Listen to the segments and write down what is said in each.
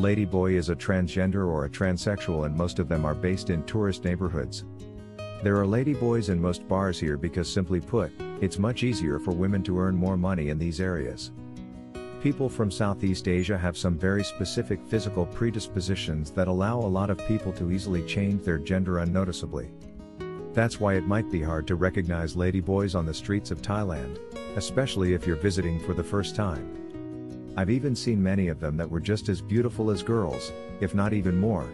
Ladyboy is a transgender or a transsexual and most of them are based in tourist neighborhoods. There are ladyboys in most bars here because simply put, it's much easier for women to earn more money in these areas. People from Southeast Asia have some very specific physical predispositions that allow a lot of people to easily change their gender unnoticeably. That's why it might be hard to recognize ladyboys on the streets of Thailand, especially if you're visiting for the first time. I've even seen many of them that were just as beautiful as girls, if not even more.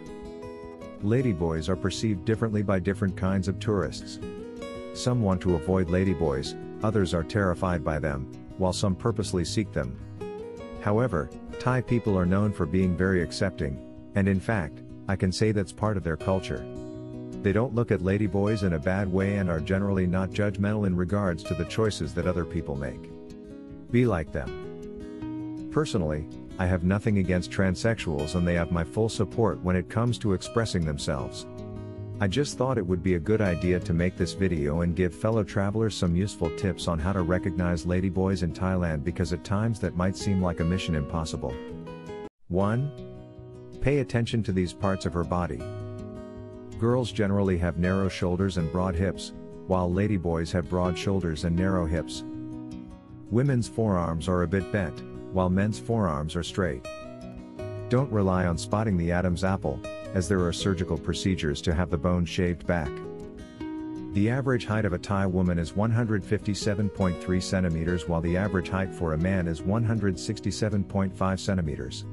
Ladyboys are perceived differently by different kinds of tourists. Some want to avoid ladyboys, others are terrified by them, while some purposely seek them. However, Thai people are known for being very accepting, and in fact, I can say that's part of their culture. They don't look at ladyboys in a bad way and are generally not judgmental in regards to the choices that other people make. Be like them. Personally, I have nothing against transsexuals and they have my full support when it comes to expressing themselves. I just thought it would be a good idea to make this video and give fellow travelers some useful tips on how to recognize ladyboys in Thailand because at times that might seem like a mission impossible. 1. Pay attention to these parts of her body. Girls generally have narrow shoulders and broad hips, while ladyboys have broad shoulders and narrow hips. Women's forearms are a bit bent, while men's forearms are straight. Don't rely on spotting the Adam's apple, as there are surgical procedures to have the bone shaved back. The average height of a Thai woman is 157.3 centimeters while the average height for a man is 167.5 centimeters.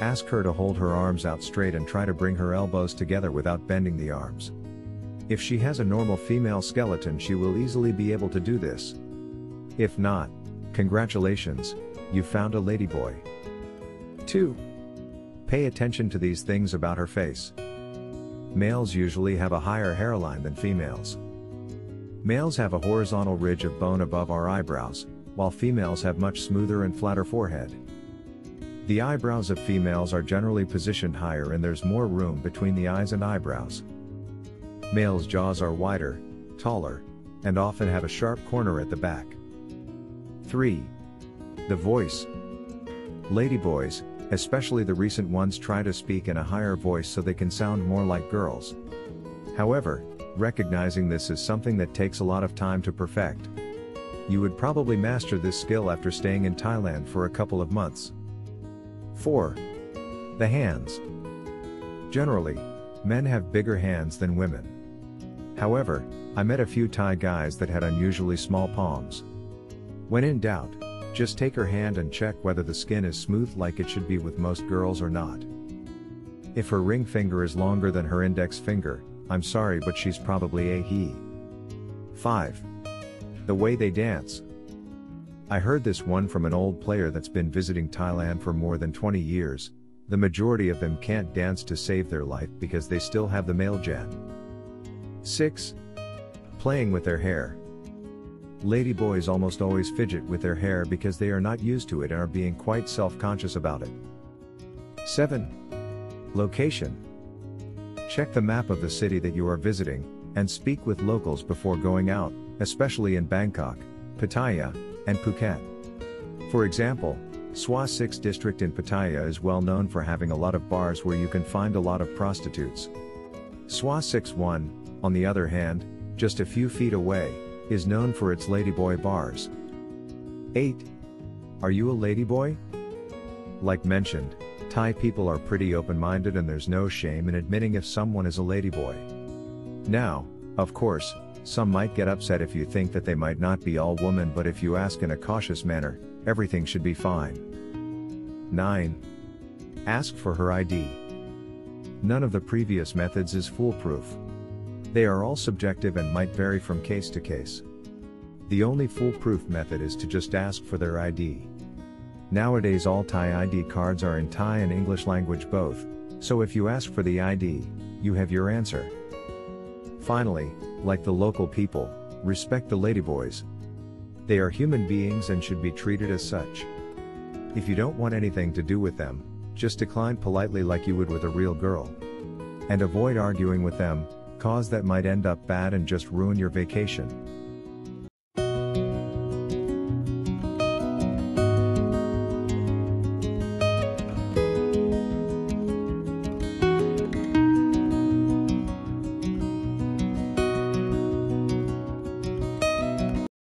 Ask her to hold her arms out straight and try to bring her elbows together without bending the arms. If she has a normal female skeleton she will easily be able to do this. If not, congratulations, you found a ladyboy. 2. Pay attention to these things about her face. Males usually have a higher hairline than females. Males have a horizontal ridge of bone above our eyebrows, while females have much smoother and flatter forehead. The eyebrows of females are generally positioned higher and there's more room between the eyes and eyebrows. Males' jaws are wider, taller, and often have a sharp corner at the back. 3. The voice. Ladyboys, especially the recent ones try to speak in a higher voice so they can sound more like girls. However, recognizing this is something that takes a lot of time to perfect. You would probably master this skill after staying in Thailand for a couple of months. 4. The hands. Generally, men have bigger hands than women. However, I met a few Thai guys that had unusually small palms. When in doubt, just take her hand and check whether the skin is smooth like it should be with most girls or not. If her ring finger is longer than her index finger, I'm sorry but she's probably a he. 5. The way they dance. I heard this one from an old player that's been visiting Thailand for more than 20 years. The majority of them can't dance to save their life because they still have the male gen. 6. Playing with their hair. Ladyboys almost always fidget with their hair because they are not used to it and are being quite self-conscious about it. 7. Location. Check the map of the city that you are visiting, and speak with locals before going out, especially in Bangkok, Pattaya, and Phuket. For example, Soi 6 district in Pattaya is well known for having a lot of bars where you can find a lot of prostitutes. Soi 6 1, on the other hand, just a few feet away, is known for its ladyboy bars. 8. Are you a ladyboy? Like mentioned, Thai people are pretty open-minded and there's no shame in admitting if someone is a ladyboy. Now, of course, some might get upset if you think that they might not be all woman but if you ask in a cautious manner, everything should be fine. 9. Ask for her ID. None of the previous methods is foolproof. They are all subjective and might vary from case to case. The only foolproof method is to just ask for their ID. Nowadays all Thai ID cards are in Thai and English language both, so if you ask for the ID, you have your answer. Finally, like the local people, respect the ladyboys. They are human beings and should be treated as such. If you don't want anything to do with them, just decline politely like you would with a real girl. And avoid arguing with them, cause that might end up bad and just ruin your vacation.